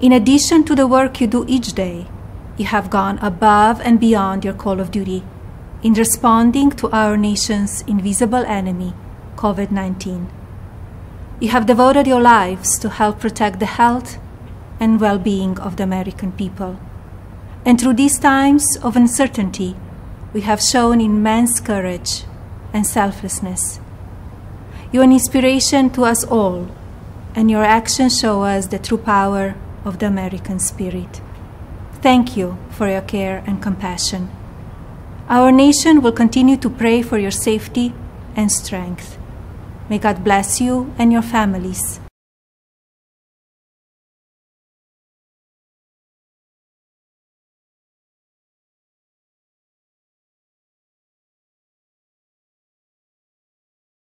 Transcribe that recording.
In addition to the work you do each day, you have gone above and beyond your call of duty in responding to our nation's invisible enemy, COVID 19. You have devoted your lives to help protect the health and well being of the American people. And through these times of uncertainty, we have shown immense courage and selflessness. You're an inspiration to us all, and your actions show us the true power of the American spirit. Thank you for your care and compassion. Our nation will continue to pray for your safety and strength. May God bless you and your families.